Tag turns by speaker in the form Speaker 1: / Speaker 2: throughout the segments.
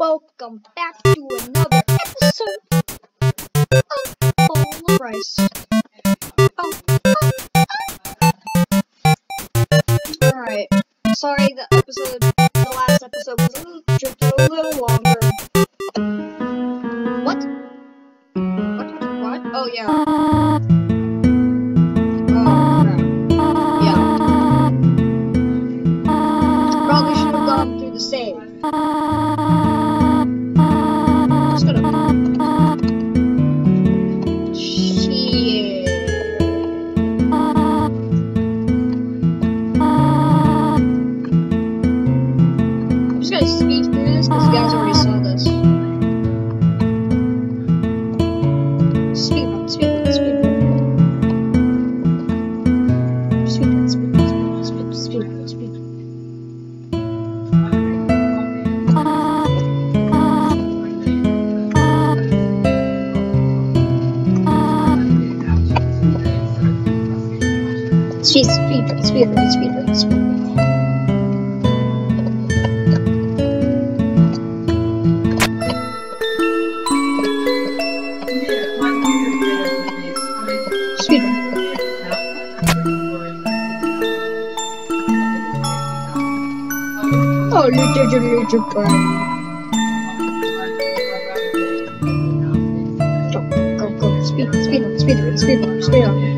Speaker 1: Welcome back to another episode of Fall Rice. Oh, oh, oh. Alright, sorry the episode, the last episode was a little tricky, a little longer. What? What? What? what? Oh yeah. Oh, save. be a great speed race. Oh, little, little, little bird. speed, speed, speed, speed, speed.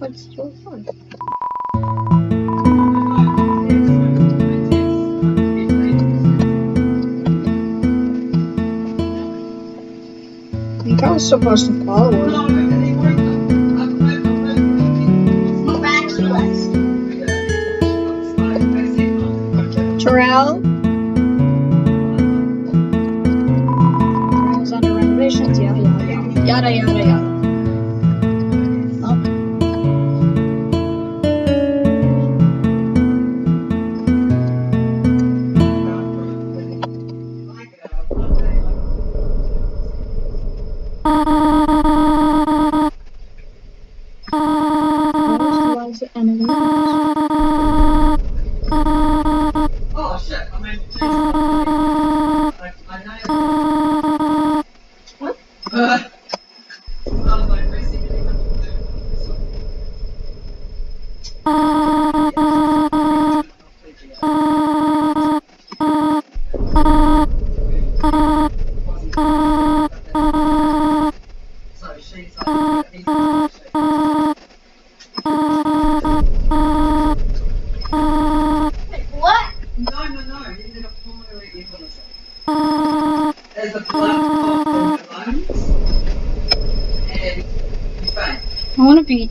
Speaker 1: what's your phone? I think I was supposed to follow.
Speaker 2: I
Speaker 1: want to be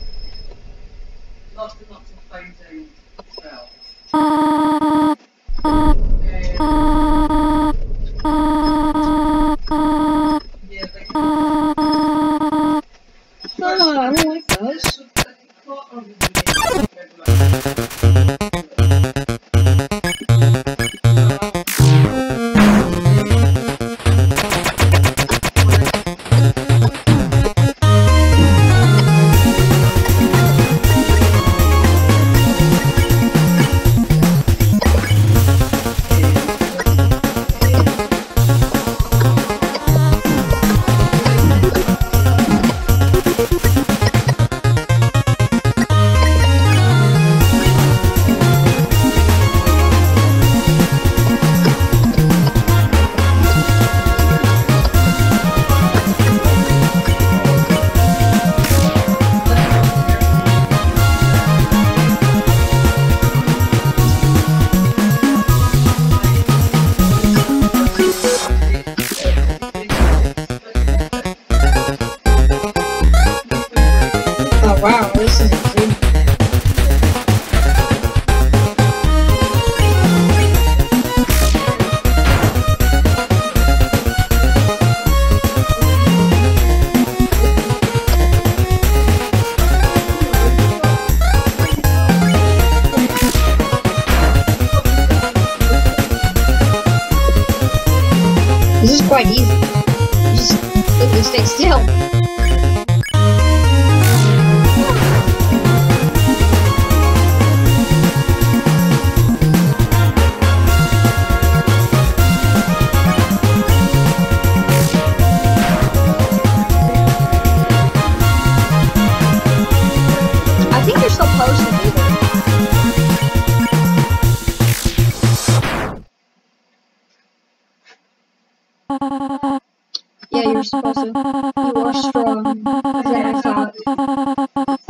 Speaker 2: You are strong. I thought.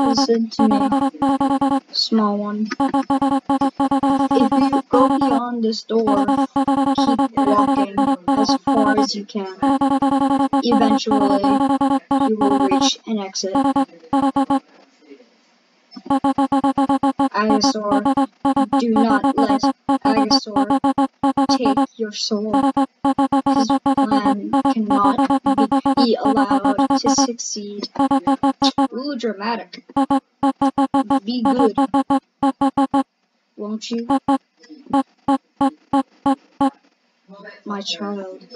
Speaker 2: Listen to me. Small one. If you go beyond this door, keep walking as far as you can. Eventually, you will reach an exit. Asgore, do not let Asgore take your soul. Allowed to succeed. Ooh, dramatic. Be good. Won't you, my child?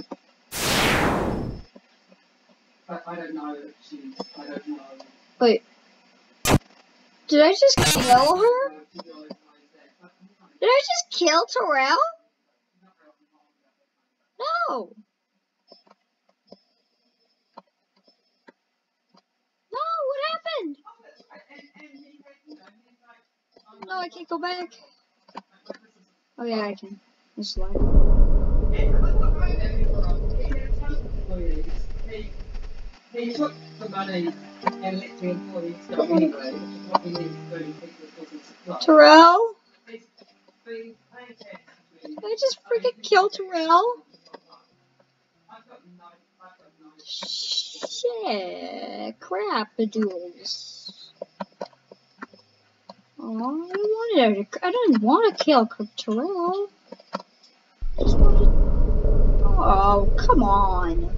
Speaker 2: Wait. Did I just kill her? Did I just kill Toriel? No, what happened? No, I can't go back. Oh yeah, I can.
Speaker 1: He, he took the and. Toriel?
Speaker 2: Did I just freaking kill
Speaker 1: Toriel?
Speaker 2: Shit. Crap, the duels. I didn't want to kill wanted. Oh, come on.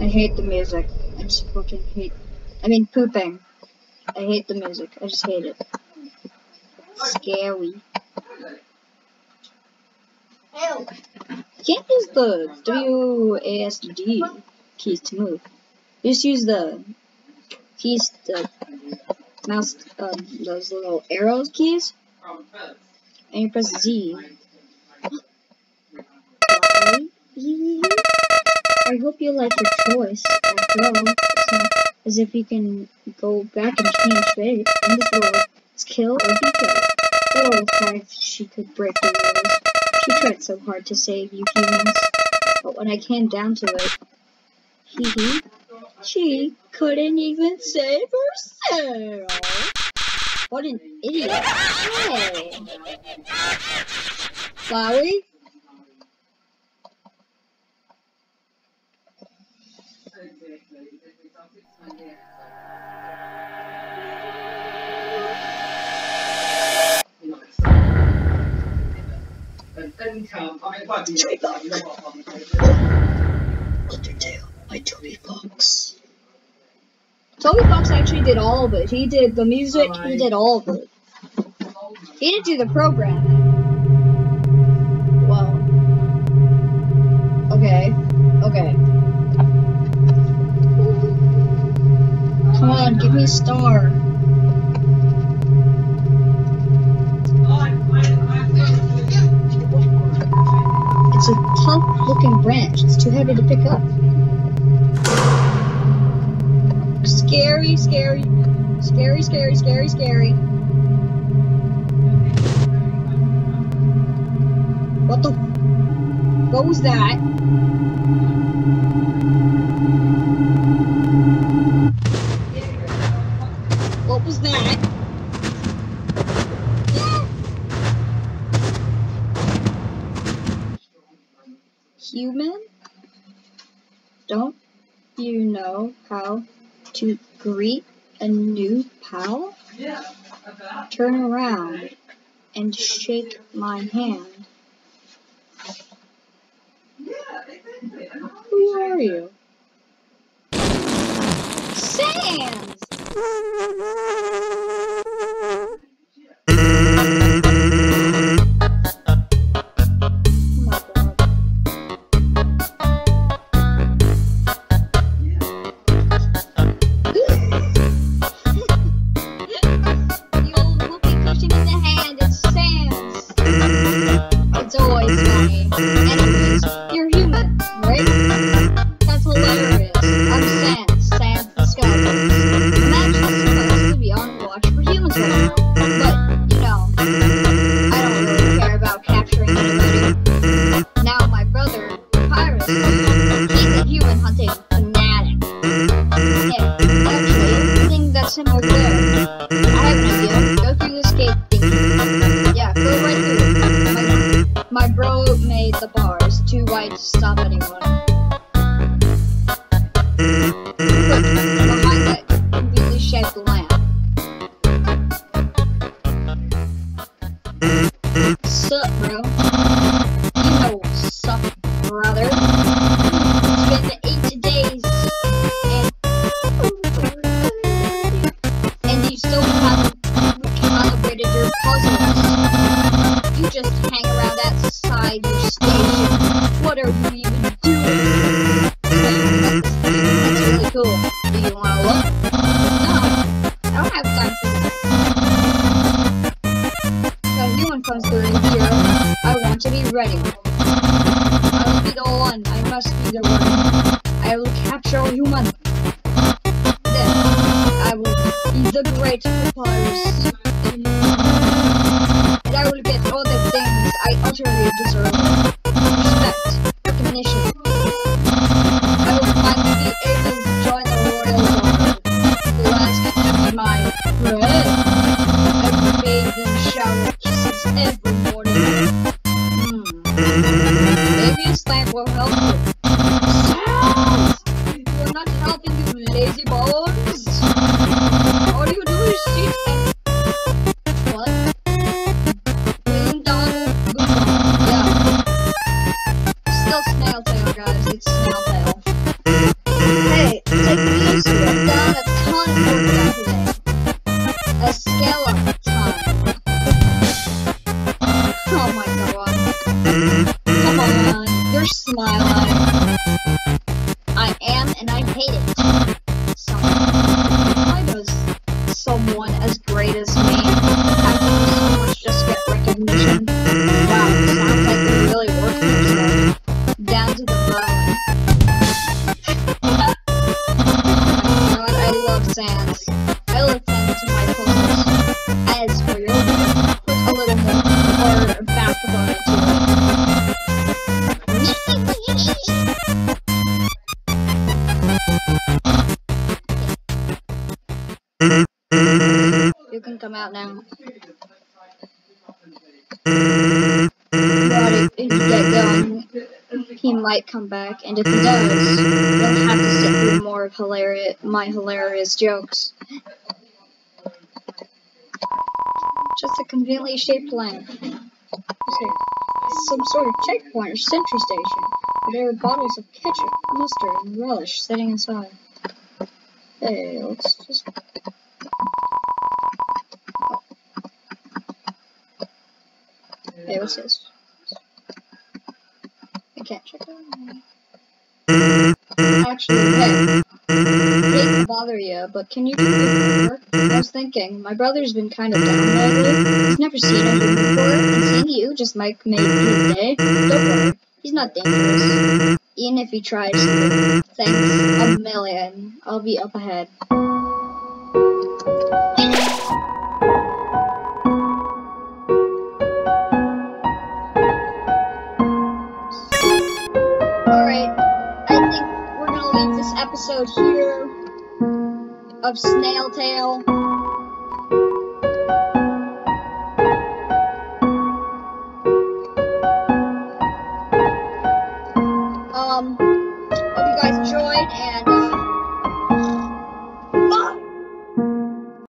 Speaker 2: I hate the music. I just fucking hate. I mean, pooping. I hate the music. I just hate it. Scary.
Speaker 3: Ew.
Speaker 2: You can't use the WASD keys to move. Just use the keys, the mouse, um, those little arrows keys, and you press Z. I hope you like your choice. After all, it's not as if you can go back and change fate. In this world, it's kill or be killed. Oh, if she could break the rules. She tried so hard to save you humans. But when I came down to it, hee hee, she couldn't even save herself. What an idiot. Hey. Flowey?
Speaker 1: Income, I mean, it won't be your income, you know what I'm saying?
Speaker 2: Undertale by Toby Fox. Toby Fox actually did all of it. He did the music, he did all of it. He didn't do the programming. Well. Okay. Okay. Come on, give me a star. Looking branch. It's too heavy to pick up. Scary, scary, scary, scary, scary, scary. What the? What was that? What was that? Human? Don't you know how to greet a new pal? Turn around and shake my hand. Who are you? Sans! out now. Mm-hmm. He might come back, and if he does, you'll have to sit more of hilarious, my hilarious jokes. Just a conveniently shaped lamp. Some sort of checkpoint or sentry station. There are bottles of ketchup, mustard, and relish sitting inside. Hey, let's just Hey, what's this? I can't check it Actually, hey, hate to bother you, but can you do me? I was thinking, my brother's been kind of down lately. He's never seen anything before, and seeing you just might make his day. Don't worry, he's not dangerous. Even if he tries to. Thanks a million. I'll be up ahead. of snail tale.